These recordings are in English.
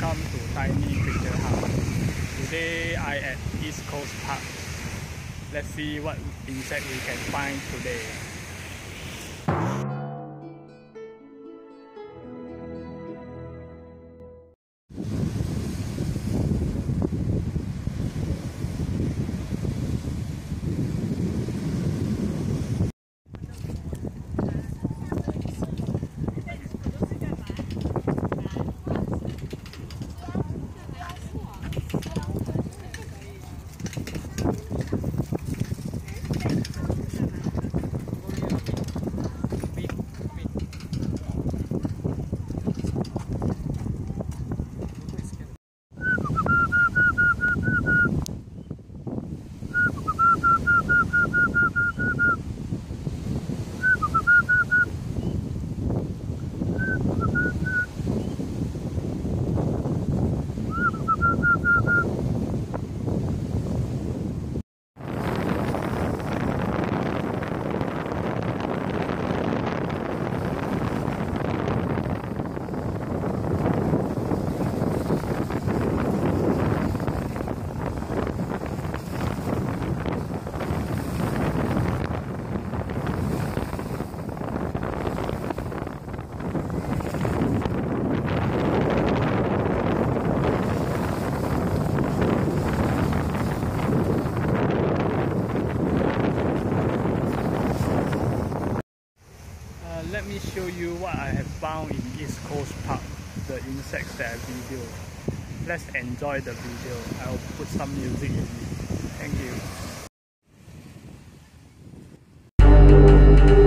welcome to Tiny Creature Hub. Today I at East Coast Park. Let's see what insect we can find today. Me show you what I have found in East Coast Park, the insects that I video. Let's enjoy the video. I'll put some music in it. Thank you.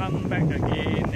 Come back again